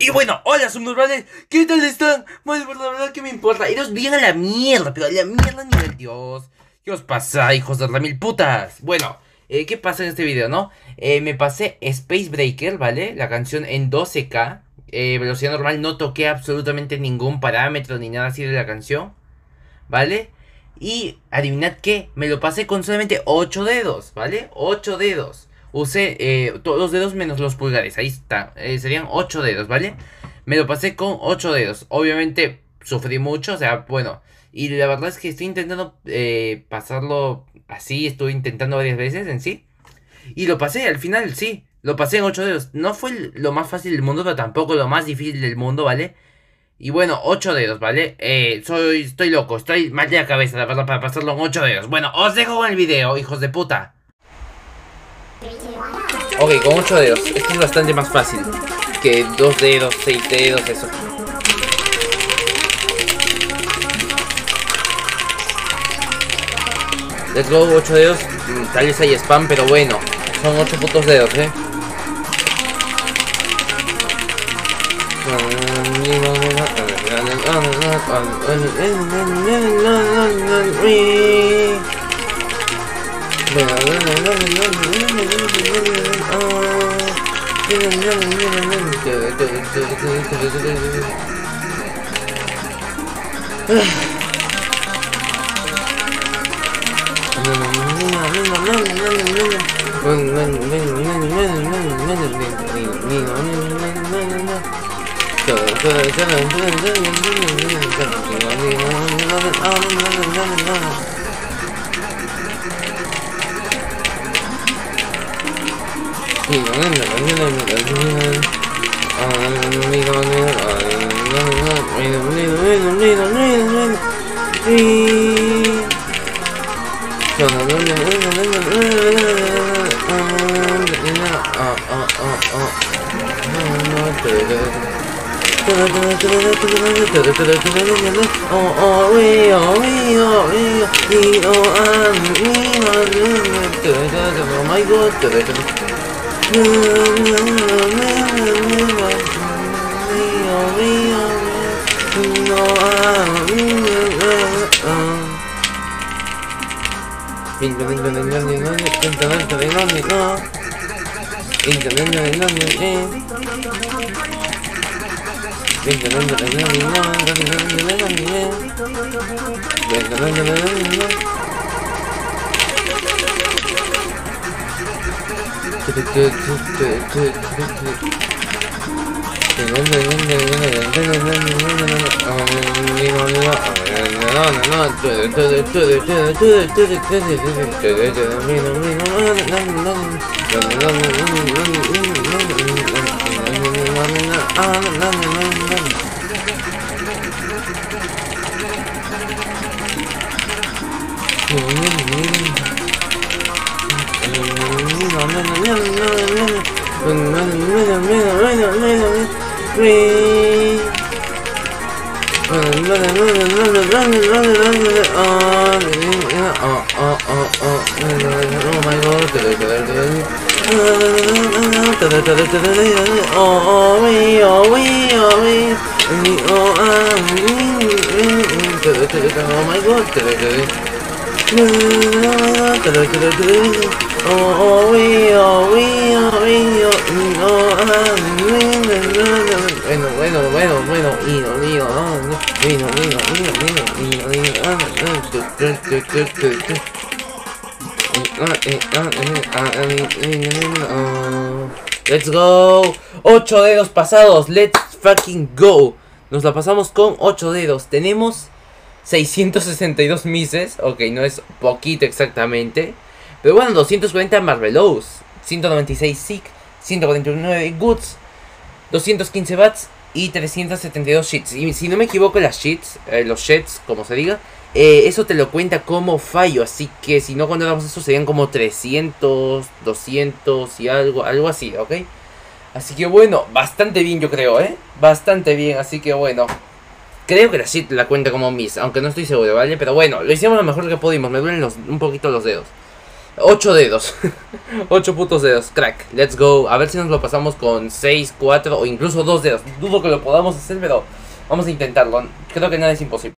Y bueno, hola subnormales, ¿qué tal están? Bueno, por la verdad que me importa, iros bien a la mierda, pero a la mierda ni de Dios. ¿Qué os pasa, hijos de la mil putas? Bueno, eh, ¿qué pasa en este video, no? Eh, me pasé Space Breaker, ¿vale? La canción en 12K, eh, velocidad normal, no toqué absolutamente ningún parámetro ni nada así de la canción, ¿vale? Y adivinad qué, me lo pasé con solamente 8 dedos, ¿vale? 8 dedos. Usé eh, los dedos menos los pulgares. Ahí está. Eh, serían 8 dedos, ¿vale? Me lo pasé con 8 dedos. Obviamente sufrí mucho. O sea, bueno. Y la verdad es que estoy intentando eh, pasarlo así. Estuve intentando varias veces en sí. Y lo pasé al final, sí. Lo pasé en 8 dedos. No fue lo más fácil del mundo, pero tampoco lo más difícil del mundo, ¿vale? Y bueno, 8 dedos, ¿vale? Eh, soy, estoy loco, estoy mal de la cabeza, la verdad, para pasarlo en 8 dedos. Bueno, os dejo con el video, hijos de puta. Ok, con 8 dedos. Esto es bastante más fácil que 2 dedos, 6 dedos, eso. Let's go, 8 dedos. Mm, Tal vez hay spam, pero bueno. Son 8 putos dedos, eh. Go, Oh my god. Yeah. Oh, Oh my god. Bueno, bueno, bueno, bueno, vino, vino, vino, vino, vino, vino, vino, Let's go. 8 dedos pasados. Let's fucking go. Nos la pasamos con 8 dedos. Tenemos 662 mises. Ok, no es poquito exactamente. Pero bueno, 240 Marvelous. 196 Sick. 149 Goods. 215 Bats. Y 372 Sheets. Y si no me equivoco, las Sheets, eh, los Sheds, como se diga. Eh, eso te lo cuenta como fallo. Así que si no contamos eso, serían como 300, 200 y algo, algo así, ¿ok? Así que bueno, bastante bien yo creo, ¿eh? Bastante bien, así que bueno. Creo que la shit la cuenta como miss, aunque no estoy seguro, ¿vale? Pero bueno, lo hicimos lo mejor que pudimos, me duelen los, un poquito los dedos. 8 dedos. 8 putos dedos. Crack. Let's go. A ver si nos lo pasamos con 6, 4 o incluso 2 dedos. Dudo que lo podamos hacer, pero vamos a intentarlo. Creo que nada es imposible.